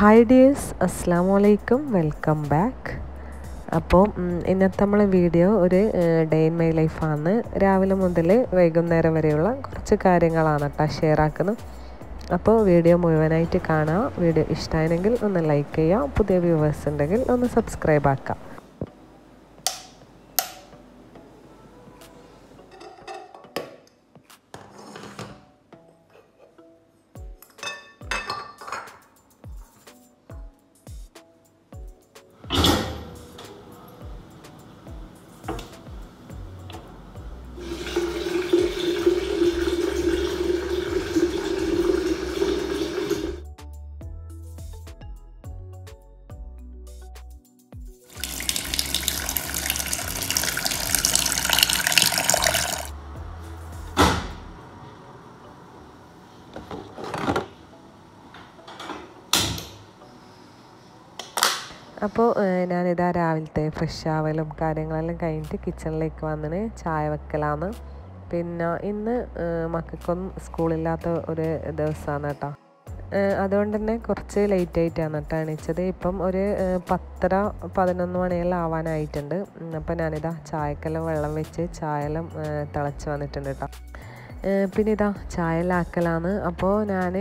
Hi dears അസ്സാം വലൈക്കും welcome back അപ്പോൾ ഇന്നത്തെ നമ്മളെ വീഡിയോ ഒരു ഡേ ഇൻ മൈ ലൈഫാണ് രാവിലെ മുതൽ വൈകുന്നേരം വരെയുള്ള കുറച്ച് കാര്യങ്ങളാണ് കേട്ടോ ഷെയർ ആക്കുന്നത്. അപ്പോൾ വീഡിയോ മുഴുവനായിട്ട് കാണാം. വീഡിയോ ഇഷ്ടമായെങ്കിൽ ഒന്ന് ലൈക്ക് ചെയ്യാം പുതിയ വ്യൂവേഴ്സ് ഉണ്ടെങ്കിൽ ഒന്ന് സബ്സ്ക്രൈബ് ആക്കാം അപ്പോൾ ഞാനിതാ രാവിലത്തെ ഫ്രഷ് ആവലും കാര്യങ്ങളെല്ലാം കഴിഞ്ഞിട്ട് കിച്ചണിലേക്ക് വന്നിന്. ചായ വെക്കലാണ് പിന്നെ ഇന്ന് മക്കൾക്കൊന്നും സ്കൂളില്ലാത്ത ഒരു ദിവസമാണ് കേട്ടോ. അതുകൊണ്ട് തന്നെ കുറച്ച് ലേറ്റ് ആയിട്ടാണ് കേട്ടോ എണീച്ചത്. ഇപ്പം ഒരു പത്തര പതിനൊന്ന് മണിയെല്ലാം ആവാനായിട്ടുണ്ട്. അപ്പോൾ ഞാനിതാ ചായക്കെല്ലാം വെള്ളം വെച്ച് ചായയെല്ലാം തിളച്ച് വന്നിട്ടുണ്ട് കേട്ടോ. പിന്നെ ഇതാ ചായലാക്കലാണ്. അപ്പോൾ ഞാൻ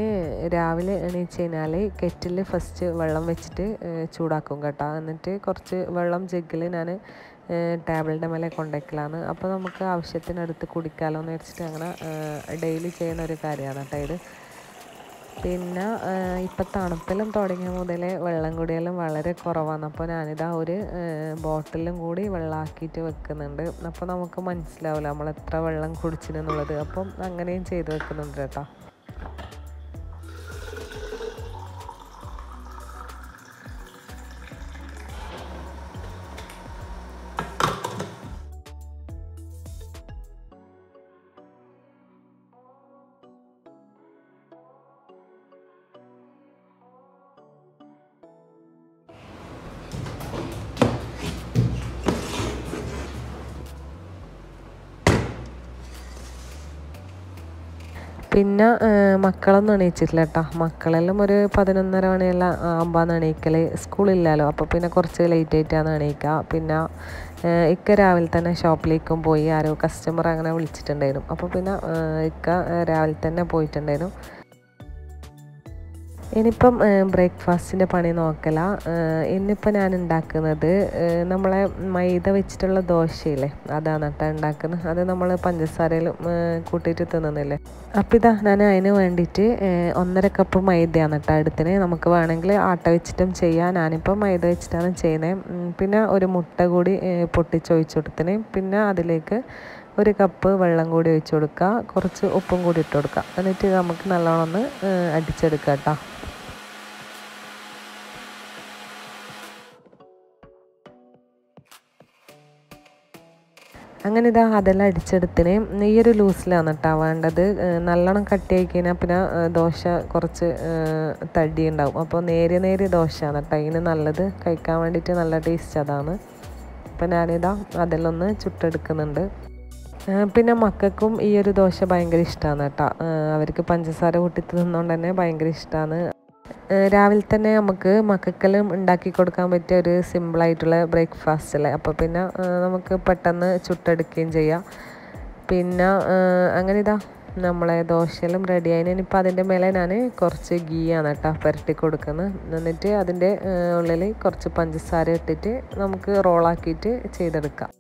രാവിലെ എണീച്ച് കഴിഞ്ഞാൽ കെറ്റിൽ ഫസ്റ്റ് വെള്ളം വെച്ചിട്ട് ചൂടാക്കും കേട്ടോ. എന്നിട്ട് കുറച്ച് വെള്ളം ജഗ്ഗിൽ ഞാൻ ടേബിളിന്റെ മേലെ കൊണ്ടുവയ്ക്കലാണ് അപ്പോൾ നമുക്ക് ആവശ്യത്തിനടുത്ത് കുടിക്കാമല്ലോ എന്ന് വെച്ചിട്ട് അങ്ങനെ ഡെയിലി ചെയ്യുന്ന ഒരു കാര്യമാണ് കേട്ടോ ഇത്. പിന്നെ ഇപ്പം തണുപ്പെല്ലാം തുടങ്ങിയ മുതലേ വെള്ളം കുടിയെല്ലാം വളരെ കുറവാണ്. അപ്പോൾ ഞാനിതാ ഒരു ബോട്ടിലും കൂടി വെള്ളമാക്കിയിട്ട് വെക്കുന്നുണ്ട്. അപ്പോൾ നമുക്ക് മനസ്സിലാവില്ല നമ്മൾ എത്ര വെള്ളം കുടിച്ചിരുന്നുള്ളത് അപ്പം അങ്ങനെയും ചെയ്ത് വെക്കുന്നുണ്ട് കേട്ടോ പിന്നെ മക്കളൊന്നും എണീച്ചിട്ടില്ല കേട്ടോ മക്കളെല്ലാം ഒരു പതിനൊന്നര മണിയെല്ലാം ആകുമ്പോൾ എണീക്കൽ സ്കൂളില്ലല്ലോ. അപ്പോൾ പിന്നെ കുറച്ച് ലേറ്റ് ആയിട്ടാണ് എണീക്കുക പിന്നെ ഇക്ക രാവിലെ തന്നെ ഷോപ്പിലേക്കും പോയി. ആരോ കസ്റ്റമർ അങ്ങനെ വിളിച്ചിട്ടുണ്ടായിരുന്നു. അപ്പോൾ പിന്നെ ഇക്ക രാവിലെ തന്നെ പോയിട്ടുണ്ടായിരുന്നു. ഇനിയിപ്പം ബ്രേക്ക്ഫാസ്റ്റിന്റെ പണി നോക്കല. ഇന്നിപ്പോൾ ഞാൻ ഉണ്ടാക്കുന്നത് നമ്മളെ മൈദ വെച്ചിട്ടുള്ള ദോശയില്ലേ അതാണ് കേട്ടോ ഉണ്ടാക്കുന്നത്. അത് നമ്മൾ പഞ്ചസാരയിലും കൂട്ടിയിട്ട് തിന്നുന്നില്ലേ. അപ്പം ഇതാ ഞാൻ അതിന് വേണ്ടിയിട്ട് ഒന്നര കപ്പ് മൈദയാണ് കേട്ടോ അടുത്തിന് നമുക്ക് വേണമെങ്കിൽ ആട്ട വെച്ചിട്ടും ചെയ്യാം. ഞാനിപ്പോൾ മൈദ വെച്ചിട്ടാണ് ചെയ്യുന്നത്. പിന്നെ ഒരു മുട്ട കൂടി പൊട്ടിച്ചൊഴിച്ചു കൊടുത്തിന് പിന്നെ അതിലേക്ക് ഒരു കപ്പ് വെള്ളം കൂടി ഒഴിച്ചു കൊടുക്കുക. കുറച്ച് ഉപ്പും കൂടി ഇട്ട് കൊടുക്കുക. എന്നിട്ട് നമുക്ക് നല്ലോണം ഒന്ന് അടിച്ചെടുക്കാം കേട്ടോ. അങ്ങനെ ഇതാ അതെല്ലാം അടിച്ചെടുത്തിന്. ഈ ഒരു ലൂസിലാണ് കേട്ടോ വേണ്ടത്. നല്ലോണം കട്ടിയായി കഴിഞ്ഞാൽ പിന്നെ ദോശ കുറച്ച് തടി ഉണ്ടാവും അപ്പോൾ നേരിയ നേരിയ ദോശയാണ് കേട്ടോ അതിന് നല്ലത് കഴിക്കാൻ വേണ്ടിയിട്ട് നല്ല ടേസ്റ്റ് അതാണ്. അപ്പോൾ ഞാനിതാ അതെല്ലാം ഒന്ന് ചുട്ടെടുക്കുന്നുണ്ട്. പിന്നെ മക്കൾക്കും ഈ ഒരു ദോശ ഭയങ്കര ഇഷ്ടമാണ് കേട്ടോ അവർക്ക് പഞ്ചസാര കൂട്ടി തിന്നുകൊണ്ട് തന്നെ ഭയങ്കര ഇഷ്ടമാണ് രാവിലെ തന്നെ നമുക്ക് മക്കൾക്കെല്ലാം ഉണ്ടാക്കി കൊടുക്കാൻ പറ്റിയ ഒരു സിമ്പിളായിട്ടുള്ള ബ്രേക്ക്ഫാസ്റ്റ് അല്ലേ? അപ്പോൾ പിന്നെ നമുക്ക് പെട്ടെന്ന് ചുട്ടെടുക്കുകയും ചെയ്യാം. പിന്നെ അങ്ങനെ ഇതാ നമ്മളെ ദോശയെല്ലാം റെഡി ആയതിന് ഇനിയിപ്പോൾ അതിന്റെ മേലെ ഞാൻ കുറച്ച് ആണ് കേട്ടോ പുരട്ടി കൊടുക്കുന്നത് എന്നിട്ട് അതിന്റെ ഉള്ളിൽ കുറച്ച് പഞ്ചസാര ഇട്ടിട്ട് നമുക്ക് റോളാക്കിയിട്ട് ചെയ്തെടുക്കാം.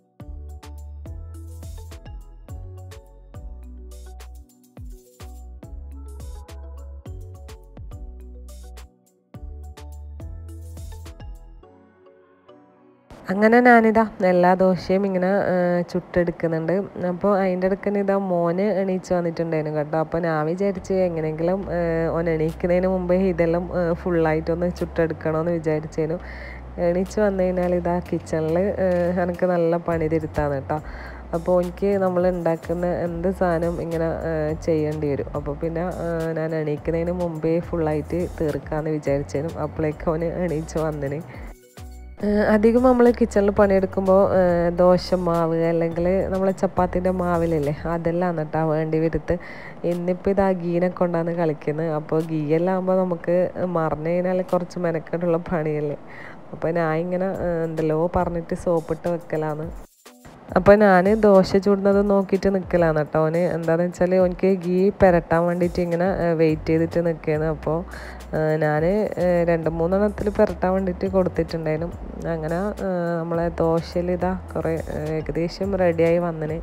അങ്ങനെ ഞാനിതാ എല്ലാ ദോശയും ഇങ്ങനെ ചുട്ടെടുക്കുന്നുണ്ട്. അപ്പോൾ അതിന്റെ ഇടയ്ക്ക് ഇതാ മോന് എണീച്ച് വന്നിട്ടുണ്ടായിരുന്നു കേട്ടോ. അപ്പോൾ ഞാൻ വിചാരിച്ച് എങ്ങനെയെങ്കിലും ഓൻ എണീക്കുന്നതിന് മുമ്പേ ഇതെല്ലാം ഫുള്ളായിട്ടൊന്ന് ചുട്ടെടുക്കണമെന്ന് വിചാരിച്ചേനു. എണീച്ച് വന്നു കഴിഞ്ഞാൽ ഇതാ കിച്ചണിൽ എനിക്ക് നല്ല പണി തിരുത്താണ് കേട്ടോ. അപ്പോൾ എനിക്ക് നമ്മൾ ഉണ്ടാക്കുന്ന എന്ത് സാധനം ഇങ്ങനെ ചെയ്യേണ്ടി വരും. അപ്പോൾ പിന്നെ ഞാൻ എണീക്കുന്നതിന് മുമ്പേ ഫുള്ളായിട്ട് തീർക്കാമെന്ന് വിചാരിച്ചേനും. അപ്പോഴേക്കും അവന് എണീച്ച് വന്നിന്. അധികം നമ്മൾ കിച്ചണിൽ പണിയെടുക്കുമ്പോൾ ദോശ മാവ് അല്ലെങ്കിൽ നമ്മളെ ചപ്പാത്തിന്റെ മാവിലല്ലേ അതെല്ലാം എന്നിട്ടാ വേണ്ടി വരുത്ത്. ഇന്നിപ്പോൾ ഇതാ ഗീനെ കൊണ്ടാണ് കളിക്കുന്നത് അപ്പോൾ ഗീയെല്ലാം ആകുമ്പോൾ നമുക്ക് മറന്നു കഴിഞ്ഞാൽ കുറച്ച് മെനക്കെട്ടുള്ള പണിയല്ലേ. അപ്പോൾ ഞാൻ ഇങ്ങനെ എന്തല്ലോ പറഞ്ഞിട്ട് സോപ്പിട്ട് വെക്കലാണ് അപ്പോൾ ഞാൻ ദോശ ചൂടുന്നത് നോക്കിയിട്ട് നിൽക്കലാണ് കേട്ടോ. അവന് എന്താണെന്ന് വെച്ചാൽ എനിക്ക് ഗീ പെരട്ടാൻ വേണ്ടിയിട്ട് ഇങ്ങനെ വെയിറ്റ് ചെയ്തിട്ട് നിൽക്കുകയാണ് അപ്പോൾ ഞാൻ രണ്ട് മൂന്നെണ്ണത്തിൽ പെരട്ടാൻ വേണ്ടിയിട്ട് കൊടുത്തിട്ടുണ്ടായിരുന്നു. അങ്ങനെ നമ്മളെ ദോശയിൽ ഇതാ കുറേ ഏകദേശം റെഡിയായി വന്നിന്.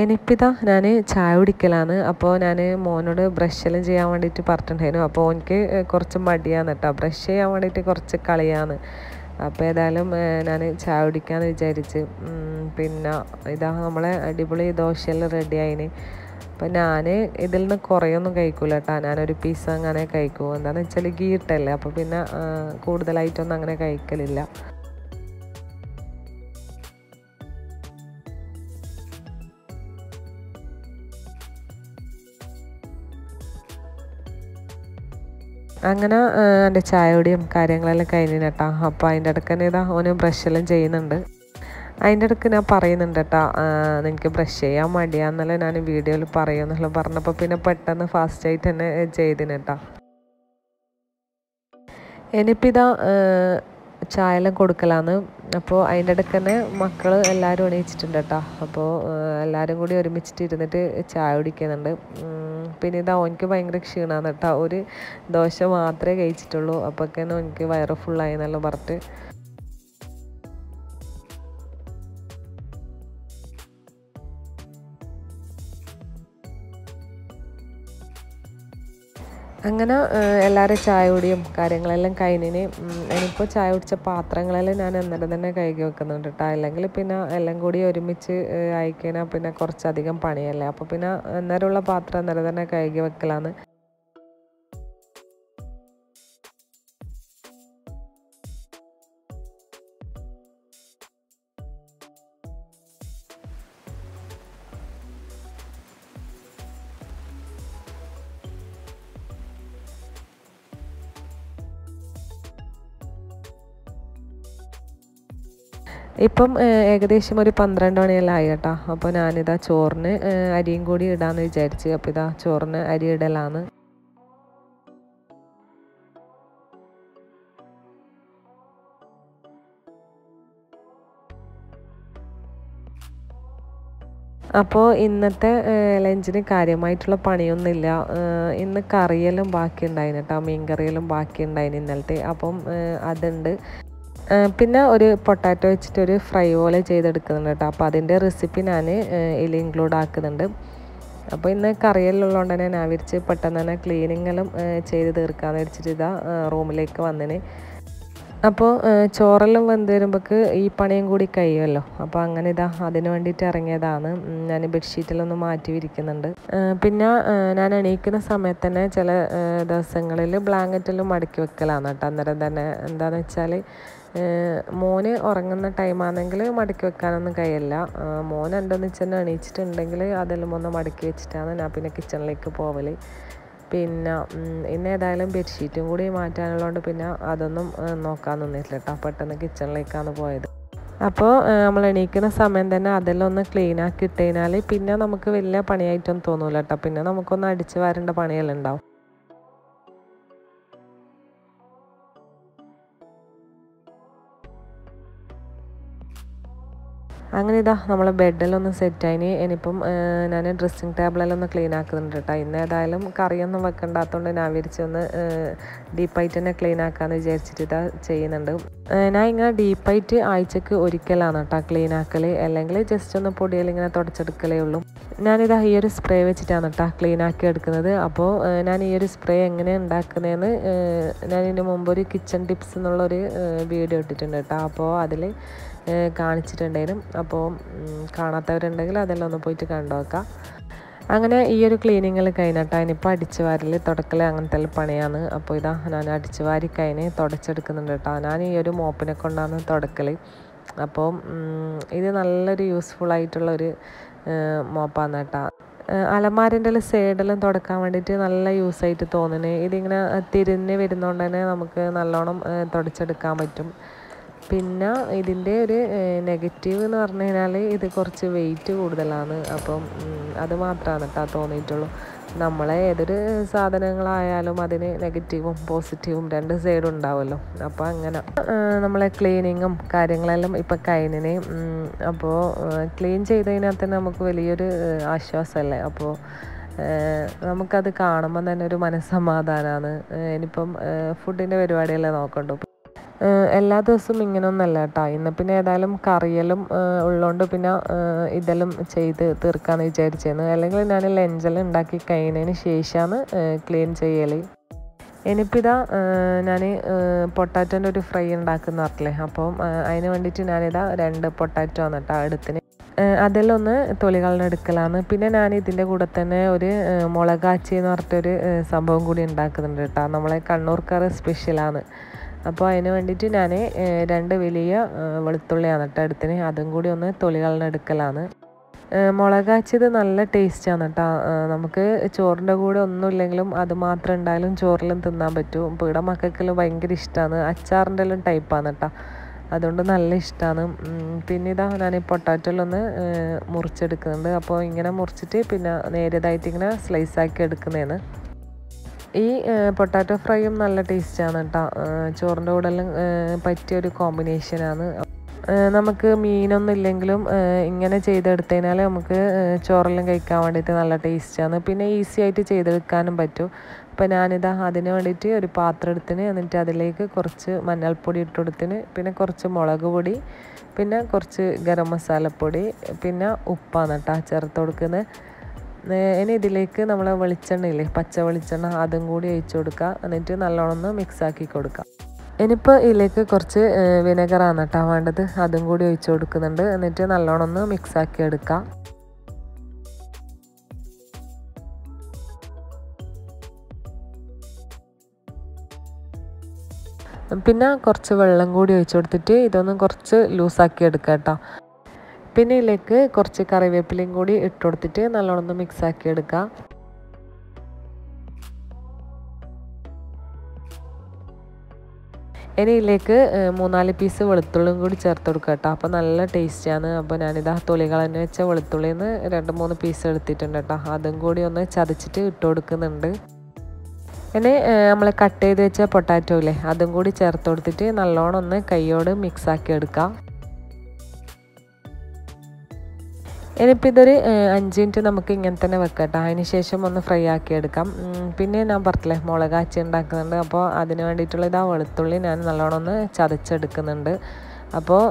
ഇനിയിപ്പിതാ ഞാൻ ചായ കുടിക്കലാണ്. അപ്പോൾ ഞാൻ മോനോട് ബ്രഷെല്ലാം ചെയ്യാൻ വേണ്ടിയിട്ട് പറഞ്ഞിട്ടുണ്ടായിരുന്നു. അപ്പോൾ എനിക്ക് കുറച്ച് മടിയാണ് കേട്ടോ ബ്രഷ് ചെയ്യാൻ വേണ്ടിയിട്ട് കുറച്ച് കളിയാണ്. അപ്പോൾ ഏതായാലും ഞാൻ ചായ കുടിക്കാമെന്ന് വിചാരിച്ച് പിന്നെ ഇതാ നമ്മളെ അടിപൊളി ദോശയെല്ലാം റെഡി ആയിന്. അപ്പം ഞാൻ ഇതിൽ നിന്ന് കുറേയൊന്നും കഴിക്കൂല കേട്ടോ ഞാനൊരു പീസ് അങ്ങനെ കഴിക്കൂ. എന്താണെന്ന് വെച്ചാൽ ഗീട്ടല്ലേ അപ്പോൾ പിന്നെ കൂടുതലായിട്ടൊന്നും അങ്ങനെ കഴിക്കലില്ല. അങ്ങനെ എന്റെ ചായയോടെയും കാര്യങ്ങളെല്ലാം കഴിഞ്ഞു കേട്ടോ അപ്പോൾ അതിന്റെ ഇടയ്ക്ക് തന്നെ ഇതാ ഓന് ബ്രഷെല്ലാം ചെയ്യുന്നുണ്ട്. അതിന്റെ ഇടയ്ക്ക് ഞാൻ പറയുന്നുണ്ട് കേട്ടോ നിനക്ക് ബ്രഷ് ചെയ്യാൻ മടിയാന്നല്ലോ ഞാൻ വീഡിയോയിൽ പറയുമെന്നുള്ള പറഞ്ഞപ്പോൾ പിന്നെ പെട്ടെന്ന് ഫാസ്റ്റായിട്ട് തന്നെ ചെയ്തിന് കേട്ടോ. ഇനിയിപ്പോൾ ഇതാ കൊടുക്കലാണ് അപ്പോൾ അതിന്റെ ഇടയ്ക്ക് തന്നെ മക്കൾ എല്ലാവരും എണീച്ചിട്ടുണ്ട് കേട്ടോ അപ്പോൾ എല്ലാവരും കൂടി ഒരുമിച്ചിട്ട് ഇരുന്നിട്ട് ചായ കുടിക്കുന്നുണ്ട്. പിന്നെ ഇതാ ഓനിക്ക് ഭയങ്കര ക്ഷീണമാണ് കേട്ടോ ഒരു ദോശ മാത്രമേ കഴിച്ചിട്ടുള്ളൂ. അപ്പോഴേക്കും എനിക്ക് വയറ് ഫുള്ളായി എന്നെല്ലാം പറഞ്ഞിട്ട് അങ്ങനെ എല്ലാവരും ചായ കുടിയും കാര്യങ്ങളെല്ലാം കഴിഞ്ഞിന് എനിഇപ്പോൾ ചായ കുടിച്ച പാത്രങ്ങളെല്ലാം ഞാൻ അന്നേരം തന്നെ കഴുകി വെക്കുന്നുണ്ട് കേട്ടോ അല്ലെങ്കിൽ പിന്നെ എല്ലാം കൂടി ഒരുമിച്ച് അയക്കഴിഞ്ഞാൽ പിന്നെ കുറച്ചധികം പണിയല്ലേ. അപ്പോൾ പിന്നെ അന്നേരമുള്ള പാത്രം അന്നേരം തന്നെ കഴുകി വെക്കലാണ് ഇപ്പം ഏകദേശം ഒരു പന്ത്രണ്ട് മണിയെല്ലാം ആയി കേട്ടോ. അപ്പോൾ ഞാനിതാ ചോറിന് അരിയും കൂടി ഇടാമെന്ന് വിചാരിച്ച്. അപ്പോൾ ഇതാ ചോറിന് അരി ഇടലാണ് അപ്പോൾ ഇന്നത്തെ ലഞ്ചിന് കാര്യമായിട്ടുള്ള പണിയൊന്നുമില്ല. ഇന്ന് കറിയെല്ലാം ബാക്കി ഉണ്ടായിന് കേട്ടോ. മീൻ കറിയെല്ലാം ബാക്കി ഉണ്ടായിന് ഇന്നലത്തെ. അപ്പം അതുണ്ട്. പിന്നെ ഒരു പൊട്ടാറ്റോ വെച്ചിട്ട് ഒരു ഫ്രൈ പോലെ ചെയ്തെടുക്കുന്നുണ്ട് കേട്ടോ. അപ്പോൾ അതിന്റെ റെസിപ്പി ഞാൻ ഇതിൽ ഇൻക്ലൂഡ് ആക്കുന്നുണ്ട്. അപ്പോൾ ഇന്ന് കറിയിലുള്ളതുകൊണ്ട് തന്നെ ഞാൻ വിരിച്ച് പെട്ടെന്ന് തന്നെ ക്ലീനിങ്ങെല്ലാം ചെയ്ത് തീർക്കാമെന്ന് വെച്ചിട്ട് ഇതാ റൂമിലേക്ക് വന്നിന്. അപ്പോൾ ചോറെല്ലാം വന്ന് വരുമ്പോൾക്ക് ഈ പണിയും കൂടി കഴിയുമല്ലോ. അപ്പോൾ അങ്ങനെ ഇതാ അതിന് വേണ്ടിയിട്ട് ഇറങ്ങിയതാണ്. ഞാൻ ബെഡ്ഷീറ്റിലൊന്ന് മാറ്റി വിരിക്കുന്നുണ്ട്. പിന്നെ ഞാൻ എണീക്കുന്ന സമയത്ത് തന്നെ ചില ദിവസങ്ങളിൽ ബ്ലാങ്കറ്റെല്ലാം മടക്കി വെക്കലാണ് കേട്ടോ. അന്നേരം തന്നെ എന്താണെന്ന് വെച്ചാൽ മോന് ഉറങ്ങുന്ന ടൈമാണെങ്കിൽ മടക്കി വെക്കാനൊന്നും കഴിയില്ല. മോൻ എന്തെന്ന് എണീച്ചിട്ടുണ്ടെങ്കിൽ അതെല്ലാം ഒന്ന് മടക്കി വെച്ചിട്ടാണ് ഞാൻ പിന്നെ കിച്ചണിലേക്ക് പോവൽ പിന്നെ ഇന്ന് ഏതായാലും ബെഡ്ഷീറ്റും കൂടി മാറ്റാനുള്ളതുകൊണ്ട് പിന്നെ അതൊന്നും നോക്കാൻ നിന്നിട്ടില്ല കേട്ടോ. പെട്ടെന്ന് കിച്ചണിലേക്കാണ് പോയത്. അപ്പോൾ നമ്മൾ എണീക്കുന്ന സമയം തന്നെ അതെല്ലാം ഒന്ന് ക്ലീൻ ആക്കി ഇട്ടുകഴിഞ്ഞാൽ പിന്നെ നമുക്ക് വലിയ പണിയായിട്ടൊന്നും തോന്നൂല കേട്ടോ. പിന്നെ നമുക്കൊന്ന് അടിച്ച് വരേണ്ട പണിയെല്ലാം ഉണ്ടാവും. അങ്ങനെ ഇതാ നമ്മളെ ബെഡെല്ലാം ഒന്ന് സെറ്റ് ആയിന് ഇനിയിപ്പം ഞാൻ ഡ്രസ്സിങ് ടേബിളെല്ലാം ഒന്ന് ക്ലീൻ ആക്കുന്നുണ്ട് കേട്ടോ ഇന്ന് ഏതായാലും കറിയൊന്നും വെക്കണ്ടാത്തതുകൊണ്ട് ഞാൻ വിരിച്ചൊന്ന് ഡീപ്പായിട്ട് തന്നെ ക്ലീൻ ആക്കാമെന്ന് വിചാരിച്ചിട്ട് ഇതാ ചെയ്യുന്നുണ്ട്. ഞാൻ ഇങ്ങനെ ഡീപ്പായിട്ട് ആഴ്ചക്ക് ഒരിക്കലാണ് കേട്ടോ ക്ലീൻ ആക്കൽ അല്ലെങ്കിൽ ജസ്റ്റ് ഒന്ന് പൊടിയിൽ ഇങ്ങനെ തുടച്ചെടുക്കലേ ഉള്ളൂ. ഞാനിതാ ഈ ഒരു സ്പ്രേ വെച്ചിട്ടാണ് കേട്ടോ ക്ലീൻ ആക്കി എടുക്കുന്നത്. അപ്പോൾ ഞാൻ ഈ ഒരു സ്പ്രേ എങ്ങനെ ഉണ്ടാക്കുന്നതെന്ന് ഞാൻ മുമ്പ് ഒരു കിച്ചൺ ടിപ്സ് എന്നുള്ളൊരു വീഡിയോ ഇട്ടിട്ടുണ്ട് കേട്ടോ അപ്പോൾ അതിൽ കാണിച്ചിട്ടുണ്ടായിരുന്നു. അപ്പോൾ കാണാത്തവരുണ്ടെങ്കിൽ അതെല്ലാം ഒന്ന് പോയിട്ട് കണ്ടു നോക്കാം അങ്ങനെ ഈ ഒരു ക്ലീനിങ്ങിൽ കഴിഞ്ഞിട്ട് അതിനിപ്പോൾ അടിച്ചു വാരൽ തുടക്കൽ അങ്ങനത്തെ പണിയാണ്. അപ്പോൾ ഇതാ ഞാൻ അടിച്ചു വാരി കഴിഞ്ഞ് തുടച്ചെടുക്കുന്നുണ്ട് കേട്ടോ. ഞാൻ ഈ ഒരു മോപ്പിനെ കൊണ്ടാണ് തുടക്കൽ അപ്പോൾ ഇത് നല്ലൊരു യൂസ്ഫുൾ ആയിട്ടുള്ളൊരു മോപ്പാന്ന് കേട്ടോ. അലമാരിന്റെ സൈഡെല്ലാം തുടക്കാൻ വേണ്ടിയിട്ട് നല്ല യൂസ് ആയിട്ട് തോന്നുന്നത് ഇതിങ്ങനെ തിരിഞ്ഞ് വരുന്നതുകൊണ്ട് തന്നെ നമുക്ക് നല്ലോണം തുടച്ചെടുക്കാൻ പറ്റും. പിന്നെ ഇതിന്റെ ഒരു നെഗറ്റീവ് എന്ന് പറഞ്ഞു കഴിഞ്ഞാൽ ഇത് കുറച്ച് വെയിറ്റ് കൂടുതലാണ്. അപ്പം അത് മാത്രമാണ് കേട്ടോ തോന്നിയിട്ടുള്ളൂ നമ്മളെ ഏതൊരു സാധനങ്ങളായാലും അതിന് നെഗറ്റീവും പോസിറ്റീവും രണ്ട് സൈഡും ഉണ്ടാവുമല്ലോ അപ്പോൾ അങ്ങനെ നമ്മളെ ക്ലീനിങ്ങും കാര്യങ്ങളെല്ലാം ഇപ്പം കൈനിനെ അപ്പോൾ ക്ലീൻ ചെയ്തതിനകത്ത് തന്നെ നമുക്ക് വലിയൊരു ആശ്വാസമല്ലേ അപ്പോൾ നമുക്കത് കാണുമ്പോൾ തന്നെ ഒരു മനസ്സമാധാനമാണ് ഇനിയിപ്പം ഫുഡിന്റെ പരിപാടിയല്ലേ നോക്കണ്ടു? എല്ലാ ദിവസവും ഇങ്ങനെയൊന്നല്ല കേട്ടോ ഇന്ന് പിന്നെ ഏതായാലും കറിയലും ഉള്ളതുകൊണ്ട് പിന്നെ ഇതെല്ലാം ചെയ്ത് തീർക്കാന്ന് വിചാരിച്ചിരുന്നു അല്ലെങ്കിൽ ഞാൻ ലഞ്ചെല്ലാം ഉണ്ടാക്കി കഴിഞ്ഞതിന് ശേഷമാണ് ക്ലീൻ ചെയ്യൽ ഇനിയിപ്പിതാ ഞാൻ പൊട്ടാറ്റോന്റെ ഒരു ഫ്രൈ ഉണ്ടാക്കുന്ന പറഞ്ഞില്ലേ അപ്പം അതിന് വേണ്ടിയിട്ട് ഞാനിതാ രണ്ട് പൊട്ടാറ്റോ ആണ് കേട്ടോ അടുത്തിന് അതെല്ലാം ഒന്ന് തൊലികളുടെ എടുക്കലാണ്. പിന്നെ ഞാൻ ഇതിന്റെ കൂടെ തന്നെ ഒരു മുളകാച്ചി എന്ന് പറഞ്ഞിട്ടൊരു സംഭവം കൂടി ഉണ്ടാക്കുന്നുണ്ട് കേട്ടോ നമ്മളെ കണ്ണൂർക്കാർ സ്പെഷ്യലാണ് അപ്പോൾ അതിന് വേണ്ടിയിട്ട് ഞാൻ രണ്ട് വലിയ വെളുത്തുള്ളിയാണ് കേട്ടോ എടുത്തിന് അതും കൂടി ഒന്ന് തൊലികളുടെ എടുക്കലാണ്. മുളകാച്ചത് നല്ല ടേസ്റ്റാണ് കേട്ടോ നമുക്ക് ചോറിന്റെ കൂടെ ഒന്നുമില്ലെങ്കിലും അത് മാത്രം ഉണ്ടായാലും ചോറിലും തിന്നാൻ പറ്റും. ഇപ്പോൾ ഇവിടെ മക്കൾക്കെല്ലാം ഭയങ്കര ഇഷ്ടമാണ് അച്ചാറിന്റെ എല്ലാം ടൈപ്പാണ് കേട്ടോ അതുകൊണ്ട് നല്ല ഇഷ്ടമാണ് പിന്നെ ഇതാ ഞാൻ ഈ പൊട്ടാറ്റോയിലൊന്ന് മുറിച്ചെടുക്കുന്നുണ്ട്. അപ്പോൾ ഇങ്ങനെ മുറിച്ചിട്ട് പിന്നെ നേരിയതായിട്ട് ഇങ്ങനെ സ്ലൈസാക്കി എടുക്കുന്നതാണ്. ഈ പൊട്ടാറ്റോ ഫ്രൈയും നല്ല ടേസ്റ്റാണ് കേട്ടോ ചോറിന്റെ കൂടെ എല്ലാം പറ്റിയ ഒരു കോമ്പിനേഷനാണ് നമുക്ക് മീനൊന്നും ഇല്ലെങ്കിലും ഇങ്ങനെ ചെയ്തെടുത്തതിനാൽ നമുക്ക് ചോറെല്ലാം കഴിക്കാൻ വേണ്ടിയിട്ട് നല്ല ടേസ്റ്റാണ്. പിന്നെ ഈസി ആയിട്ട് ചെയ്തെടുക്കാനും പറ്റും. അപ്പോൾ ഞാനിതാ അതിന് വേണ്ടിയിട്ട് ഒരു പാത്രം എടുത്തിന് എന്നിട്ട് അതിലേക്ക് കുറച്ച് മഞ്ഞൾപ്പൊടി ഇട്ട് കൊടുത്തിന് പിന്നെ കുറച്ച് മുളക് പൊടി പിന്നെ കുറച്ച് ഗരം മസാലപ്പൊടി പിന്നെ ഉപ്പാണ് കേട്ടോ ചേർത്ത് കൊടുക്കുന്നത്. ഇനി ഇതിലേക്ക് നമ്മൾ വെളിച്ചെണ്ണ ഇല്ലേ? പച്ച വെളിച്ചെണ്ണ അതും കൂടി ഒഴിച്ചു കൊടുക്കുക. എന്നിട്ട് നല്ലോണം ഒന്ന് മിക്സ് ആക്കി കൊടുക്കുക. ഇനിയിപ്പോൾ ഇതിലേക്ക് കുറച്ച് വിനെഗറാണ് കേട്ടോ വേണ്ടത്. അതും കൂടി ഒഴിച്ചു കൊടുക്കുന്നുണ്ട്. എന്നിട്ട് നല്ലോണം ഒന്ന് മിക്സ് ആക്കി എടുക്കുക. പിന്നെ കുറച്ച് വെള്ളം കൂടി ഒഴിച്ചു കൊടുത്തിട്ട് ഇതൊന്ന് കുറച്ച് ലൂസാക്കി എടുക്കാം കേട്ടോ. പിന്നെ ഇതിലേക്ക് കുറച്ച് കറിവേപ്പിലയും കൂടി ഇട്ട് കൊടുത്തിട്ട് നല്ലോണം ഒന്ന് മിക്സ് ആക്കി എടുക്കുക ഇനി ഇതിലേക്ക് മൂന്നാൽ പീസ് വെളുത്തുള്ളിയും കൂടി ചേർത്ത് കൊടുക്കുക കേട്ടോ. അപ്പോൾ നല്ല ടേസ്റ്റിയാണ് അപ്പോൾ ഞാനിതാ തന്നെ വെച്ച വെളുത്തുള്ളിയിൽ നിന്ന് രണ്ട് മൂന്ന് പീസ് എടുത്തിട്ടുണ്ട് കേട്ടോ. അതും കൂടി ഒന്ന് ചതച്ചിട്ട് ഇട്ട് കൊടുക്കുന്നുണ്ട്. ഇനി നമ്മൾ കട്ട് ചെയ്ത് വെച്ച പൊട്ടാറ്റോ ഇല്ലേ അതും കൂടി ചേർത്ത് കൊടുത്തിട്ട് നല്ലോണം ഒന്ന് കൈയോട് മിക്സ് ആക്കി എടുക്കാം. ഇനിയിപ്പോൾ ഇതൊരു അഞ്ച് മിനിറ്റ് നമുക്ക് ഇങ്ങനെ തന്നെ വെക്കട്ടോ അതിന് ശേഷം ഒന്ന് ഫ്രൈ ആക്കി എടുക്കാം പിന്നെ ഞാൻ പറഞ്ഞില്ലേ മുളകാച്ചി ഉണ്ടാക്കുന്നുണ്ട്. അപ്പോൾ അതിന് വേണ്ടിയിട്ടുള്ള ഇതാ വെളുത്തുള്ളി ഞാൻ നല്ലോണം ഒന്ന് ചതച്ചെടുക്കുന്നുണ്ട്. അപ്പോൾ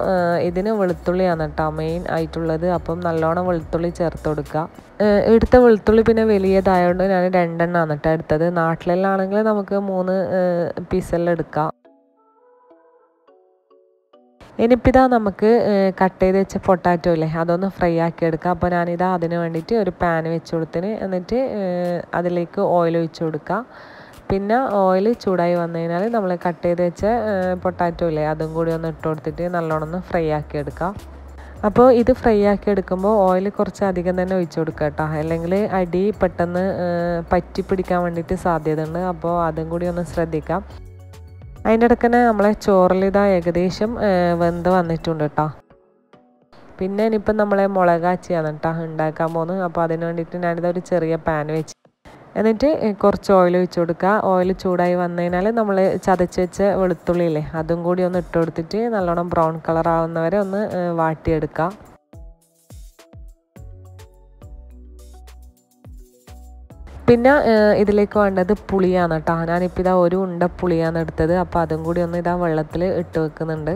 ഇതിന് വെളുത്തുള്ളിയാണ് കേട്ടോ മെയിൻ ആയിട്ടുള്ളത്. അപ്പം നല്ലോണം വെളുത്തുള്ളി ചേർത്ത് കൊടുക്കുക. എടുത്ത വെളുത്തുള്ളി പിന്നെ വലിയതായതുകൊണ്ട് ഞാൻ രണ്ടെണ്ണമാണ് കേട്ടോ എടുത്തത്. നാട്ടിലെല്ലാം ആണെങ്കിൽ നമുക്ക് മൂന്ന് പീസെല്ലാം എടുക്കാം. ഇനിയിപ്പോൾ ഇതാ നമുക്ക് കട്ട് ചെയ്ത് വെച്ച പൊട്ടാറ്റോ അല്ലേ അതൊന്ന് ഫ്രൈ ആക്കി എടുക്കാം. അപ്പോൾ ഞാനിതാ അതിന് വേണ്ടിയിട്ട് ഒരു പാൻ വെച്ച് കൊടുത്തിന്. എന്നിട്ട് അതിലേക്ക് ഓയിൽ ഒഴിച്ച് കൊടുക്കുക പിന്നെ ഓയിൽ ചൂടായി വന്നു കഴിഞ്ഞാൽ നമ്മൾ കട്ട് ചെയ്ത് വെച്ച പൊട്ടാറ്റോ ഇല്ലേ അതും കൂടി ഒന്ന് ഇട്ട് കൊടുത്തിട്ട് നല്ലോണം ഒന്ന് ഫ്രൈ ആക്കി എടുക്കാം. അപ്പോൾ ഇത് ഫ്രൈ ആക്കി എടുക്കുമ്പോൾ ഓയിൽ കുറച്ച് അധികം തന്നെ ഒഴിച്ചു കൊടുക്കുക കേട്ടോ. അല്ലെങ്കിൽ അടി പെട്ടെന്ന് പറ്റി പിടിക്കാൻ വേണ്ടിയിട്ട് സാധ്യതയുണ്ട്. അപ്പോൾ അതും കൂടി ഒന്ന് ശ്രദ്ധിക്കാം. അതിന്റെ ഇടയ്ക്ക് തന്നെ നമ്മളെ ചോറിലിതാ ഏകദേശം വെന്ത് വന്നിട്ടുണ്ട് കേട്ടോ പിന്നെ ഇനിയിപ്പം നമ്മളെ മുളകാച്ചിയാണ് കേട്ടോ ഉണ്ടാക്കാൻ പോകുന്നത് അപ്പോൾ അതിന് വേണ്ടിയിട്ട് ഞാനിത് ഒരു ചെറിയ പാൻ വെച്ച് എന്നിട്ട് കുറച്ച് ഓയിൽ ഒഴിച്ച് കൊടുക്കുക. ഓയിൽ ചൂടായി വന്നു കഴിഞ്ഞാൽ നമ്മൾ ചതച്ച് വെച്ച വെളുത്തുള്ളിയില്ലേ അതും കൂടി ഒന്ന് ഇട്ട് കൊടുത്തിട്ട് നല്ലോണം ബ്രൗൺ കളർ ആവുന്നവരെ ഒന്ന് വാട്ടിയെടുക്കുക. പിന്നെ ഇതിലേക്ക് വേണ്ടത് പുളിയാണ് കേട്ടോ ഞാനിപ്പോൾ ഇതാ ഒരു ഉണ്ട പുളിയാണ് എടുത്തത്. അപ്പോൾ അതും കൂടി ഒന്ന് ഇതാ വെള്ളത്തിൽ ഇട്ട് വെക്കുന്നുണ്ട്.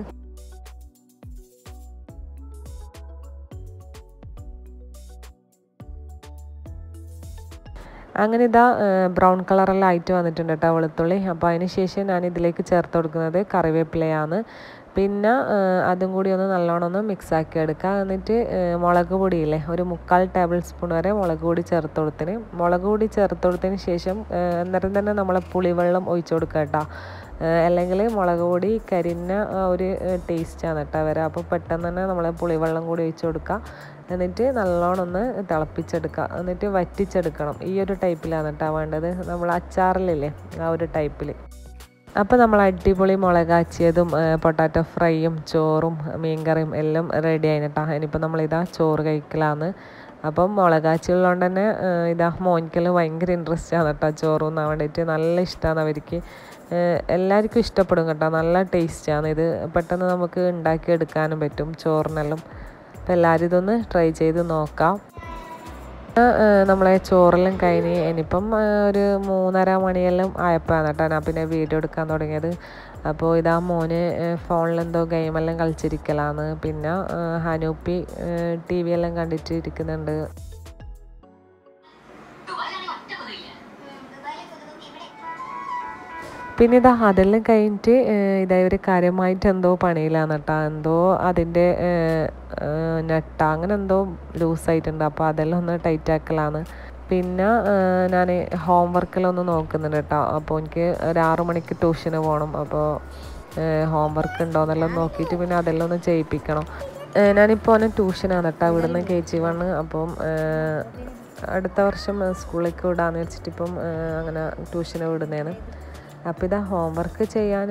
അങ്ങനെ ഇതാ ബ്രൗൺ കളറെല്ലാം ആയിട്ട് വന്നിട്ടുണ്ട് കേട്ടോ വെളുത്തുള്ളി. അപ്പോൾ അതിന് ശേഷം ഞാൻ ഇതിലേക്ക് ചേർത്ത് കൊടുക്കുന്നത് കറിവേപ്പിലയാണ്. പിന്നെ അതും കൂടി ഒന്ന് നല്ലോണം ഒന്ന് മിക്സ് ആക്കി എടുക്കുക എന്നിട്ട് മുളക് പൊടിയില്ലേ ഒരു മുക്കാൽ ടേബിൾ സ്പൂൺ വരെ മുളക് പൊടി ചേർത്ത് കൊടുത്തിന്. മുളക് പൊടി ചേർത്ത് കൊടുത്തതിന് ശേഷം അന്നേരം തന്നെ നമ്മൾ പുളിവെള്ളം ഒഴിച്ചു കൊടുക്കുക കേട്ടോ. അല്ലെങ്കിൽ മുളക് പൊടി കരിഞ്ഞ ഒരു ടേസ്റ്റാണ് കേട്ടോ വരിക അപ്പോൾ പെട്ടെന്ന് തന്നെ നമ്മൾ പുളിവെള്ളം കൂടി ഒഴിച്ചു കൊടുക്കുക. എന്നിട്ട് നല്ലോണം ഒന്ന് തിളപ്പിച്ചെടുക്കുക. എന്നിട്ട് വറ്റിച്ചെടുക്കണം. ഈ ഒരു ടൈപ്പിലാണ് കേട്ടോ വേണ്ടത്. നമ്മൾ അച്ചാറിലില്ലേ ആ ഒരു ടൈപ്പിൽ അപ്പോൾ നമ്മൾ അടിപൊളി മുളകാച്ചിയതും പൊട്ടാറ്റോ ഫ്രൈയും ചോറും മീൻകറിയും എല്ലാം റെഡി ആയിട്ടാണ് ഇനിയിപ്പോൾ നമ്മളിതാ ചോറ് കഴിക്കലാന്ന്. അപ്പം മുളകാച്ചി ഉള്ളതുകൊണ്ട് തന്നെ ഇതാ മോനിക്കെല്ലാം ഭയങ്കര ഇൻട്രസ്റ്റ് ആണ് കേട്ടോ ചോറ് തിന്നാൻ വേണ്ടിയിട്ട് നല്ല ഇഷ്ടമാണ് അവർക്ക്. എല്ലാവർക്കും ഇഷ്ടപ്പെടും കേട്ടോ. നല്ല ടേസ്റ്റാണ് ഇത് പെട്ടെന്ന് നമുക്ക് ഉണ്ടാക്കിയെടുക്കാനും പറ്റും ചോറിനെല്ലാം. അപ്പോൾ എല്ലാവരും ഇതൊന്ന് ട്രൈ ചെയ്ത് നോക്കാം. നമ്മളെ ചോറെല്ലാം കഴിഞ്ഞ് ഇനിയിപ്പം ഒരു മൂന്നര മണിയെല്ലാം ആയപ്പോഴാണ് കേട്ടോ ഞാൻ പിന്നെ വീഡിയോ എടുക്കാൻ തുടങ്ങിയത്. അപ്പോൾ ഇതാ മോന് ഫോണിലെന്തോ ഗെയിമെല്ലാം കളിച്ചിരിക്കലാണ് പിന്നെ ഹനൂപ്പി ടി വി എല്ലാം കണ്ടിട്ട് ഇരിക്കുന്നുണ്ട്. പിന്നെ ഇത് അതെല്ലാം കഴിഞ്ഞിട്ട് ഇതായ ഒരു കാര്യമായിട്ട് എന്തോ പണിയിലാണ് കേട്ടോ. എന്തോ അതിന്റെ നെട്ട അങ്ങനെ എന്തോ ലൂസായിട്ടുണ്ട്. അപ്പോൾ അതെല്ലാം ഒന്ന് ടൈറ്റ് ആക്കലാണ്. പിന്നെ ഞാൻ ഹോം വർക്കെല്ലാം ഒന്ന് നോക്കുന്നുണ്ട് കേട്ടോ. അപ്പോൾ എനിക്ക് ഒരു ആറു മണിക്ക് ട്യൂഷന് പോകണം. അപ്പോൾ ഹോം വർക്ക് ഉണ്ടോ എന്നെല്ലാം നോക്കിയിട്ട് പിന്നെ അതെല്ലാം ഒന്ന് ചെയ്യിപ്പിക്കണം. ഞാനിപ്പോൾ അവനെ ട്യൂഷനാണ് കേട്ടോ. ഇവിടുന്ന് കെ ജി വണ് അപ്പം അടുത്ത വർഷം സ്കൂളിലേക്ക് വിടാമെന്ന് വെച്ചിട്ട് ഇപ്പം അങ്ങനെ ട്യൂഷന് വിടുന്നതാണ് അപ്പോൾ ഇതാ ഹോംവർക്ക് ചെയ്യാൻ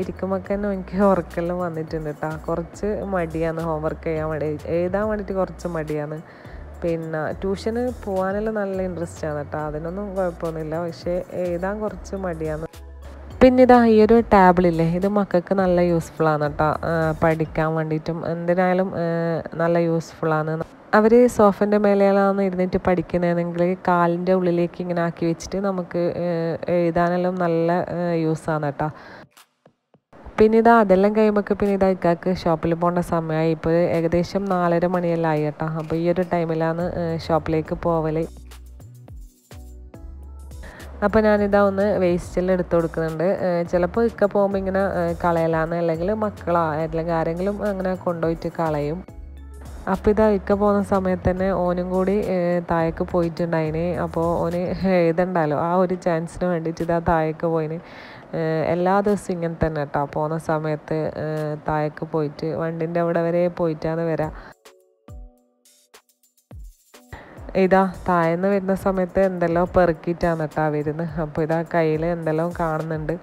ഇരിക്കുമ്പോൾ തന്നെ എനിക്ക് ഉറക്കെല്ലാം വന്നിട്ടുണ്ട് കേട്ടോ കുറച്ച് മടിയാണ് ഹോംവർക്ക് ചെയ്യാൻ വേണ്ടി. എഴുതാൻ വേണ്ടിയിട്ട് കുറച്ച് മടിയാണ്. പിന്നെ ട്യൂഷന് പോകാനെല്ലാം നല്ല ഇൻട്രസ്റ്റ് ആണ് കേട്ടോ അതിനൊന്നും കുഴപ്പമൊന്നുമില്ല. പക്ഷേ എഴുതാൻ കുറച്ച് മടിയാണ്. പിന്നെ ഇതാ ഈ ഒരു ടാബിളില്ലേ ഇത് മക്കൾക്ക് നല്ല യൂസ്ഫുൾ ആണ് കേട്ടോ പഠിക്കാൻ വേണ്ടിയിട്ടും എന്തിനായാലും നല്ല യൂസ്ഫുൾ ആണ്. അവർ സോഫന്റെ മേലെയാണ് ഇരുന്നിട്ട് പഠിക്കുന്നതെങ്കിൽ കാലിന്റെ ഉള്ളിലേക്ക് ഇങ്ങനെ ആക്കി വെച്ചിട്ട് നമുക്ക് എഴുതാനെല്ലാം നല്ല യൂസാണ് കേട്ടോ പിന്നെ ഇതാ അതെല്ലാം കഴിയുമ്പോൾ പിന്നെ ഇതാ ഇക്കാക്ക് ഷോപ്പിൽ പോകേണ്ട സമയമായി ഇപ്പോൾ ഏകദേശം നാലര മണിയെല്ലാം ആയി കേട്ടോ അപ്പോൾ ഈ ഒരു ടൈമിലാണ് ഷോപ്പിലേക്ക് പോവൽ അപ്പോൾ ഞാനിതാ ഒന്ന് വേസ്റ്റെല്ലാം എടുത്തു കൊടുക്കുന്നുണ്ട്. ചിലപ്പോൾ ഇക്ക പോകുമ്പോൾ ഇങ്ങനെ കളയലാന്ന് അല്ലെങ്കിൽ മക്കളോ അല്ലെങ്കിൽ ആരെങ്കിലും അങ്ങനെ കൊണ്ടുപോയിട്ട് കളയും. അപ്പോൾ ഇതാ ഇക്ക പോകുന്ന സമയത്ത് തന്നെ ഓനും കൂടി താഴേക്ക് പോയിട്ടുണ്ടായിന്. അപ്പോൾ ഓന് എഴുതണ്ടല്ലോ. ആ ഒരു ചാൻസിന് വേണ്ടിയിട്ട് ഇതാ താഴേക്ക് പോയിന്. എല്ലാ ദിവസവും ഇങ്ങനെ തന്നെ കേട്ടോ പോകുന്ന സമയത്ത് താഴേക്ക് പോയിട്ട് വണ്ടിന്റെ അവിടെ വരെ പോയിട്ടാണ് വരാം. ഇതാ താഴ്ന്ന് വരുന്ന സമയത്ത് എന്തെല്ലാം പെറുക്കിയിട്ടാണ് കേട്ടോ വരുന്നത് അപ്പോൾ ഇതാ കയ്യിൽ എന്തെല്ലാം കാണുന്നുണ്ട്.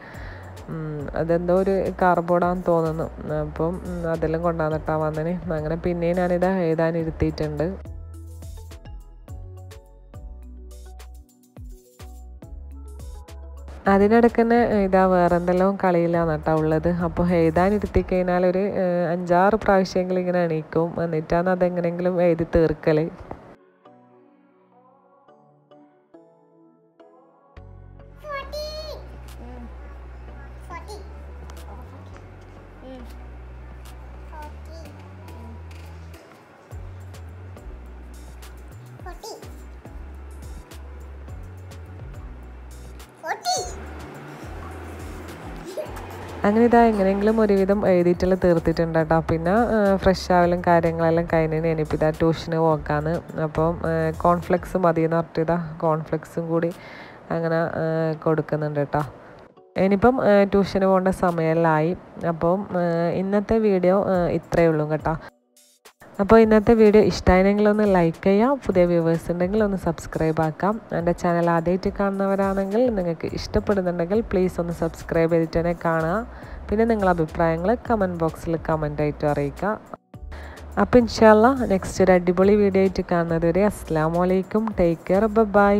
അതെന്തോ ഒരു കാർബോർഡാന്ന് തോന്നുന്നു. അപ്പം അതെല്ലാം കൊണ്ടുവന്നിട്ടാ വന്നതിന് അങ്ങനെ പിന്നെയും ഞാനിത് എഴുതാനിരുത്തിയിട്ടുണ്ട് അതിനിടയ്ക്ക് തന്നെ ഇതാ വേറെ എന്തെല്ലാം കളിയിലാണ് കേട്ടോ ഉള്ളത്. അപ്പോൾ എഴുതാനിരുത്തി കഴിഞ്ഞാൽ ഒരു അഞ്ചാറ് പ്രാവശ്യമെങ്കിലും ഇങ്ങനെ എണീക്കും. എന്നിട്ടാണ് അതെങ്ങനെയെങ്കിലും എഴുതി തീർക്കൽ അങ്ങനെ ഇതാ എങ്ങനെയെങ്കിലും ഒരുവിധം എഴുതിയിട്ടെല്ലാം തീർത്തിട്ടുണ്ട് കേട്ടോ പിന്നെ ഫ്രഷ് ആവലും കാര്യങ്ങളെല്ലാം കഴിഞ്ഞതിന് എനിപ്പിതാ ട്യൂഷന് പോക്കാന്ന്. അപ്പം കോൺഫ്ലെക്സ് മതി എന്ന് പറഞ്ഞിട്ട് കോൺഫ്ലെക്സും കൂടി അങ്ങനെ കൊടുക്കുന്നുണ്ട് കേട്ടോ ഇനിയിപ്പം ട്യൂഷന് പോകേണ്ട സമയമെല്ലാമായി അപ്പം ഇന്നത്തെ വീഡിയോ ഇത്രയേ ഉള്ളൂ കേട്ടോ അപ്പോൾ ഇന്നത്തെ വീഡിയോ ഇഷ്ടമായിരുന്നെങ്കിൽ ഒന്ന് ലൈക്ക് ചെയ്യാം. പുതിയ വ്യൂവേഴ്സ് ഉണ്ടെങ്കിൽ ഒന്ന് സബ്സ്ക്രൈബ് ആക്കാം. എന്റെ ചാനൽ ആദ്യമായിട്ട് കാണുന്നവരാണെങ്കിൽ നിങ്ങൾക്ക് ഇഷ്ടപ്പെടുന്നുണ്ടെങ്കിൽ പ്ലീസ് ഒന്ന് സബ്സ്ക്രൈബ് ചെയ്തിട്ട് തന്നെ കാണുക. പിന്നെ നിങ്ങളുടെ അഭിപ്രായങ്ങൾ കമന്റ് ബോക്സിൽ കമന്റ് ആയിട്ട് അറിയിക്കുക. അപ്പോൾ ഇൻഷാല്ല നെക്സ്റ്റ് ഒരു അടിപൊളി വീഡിയോ ആയിട്ട് കാണുന്നത് വരെ അസ്സാം വലൈക്കും ടേക്ക് കെയർ ബൈ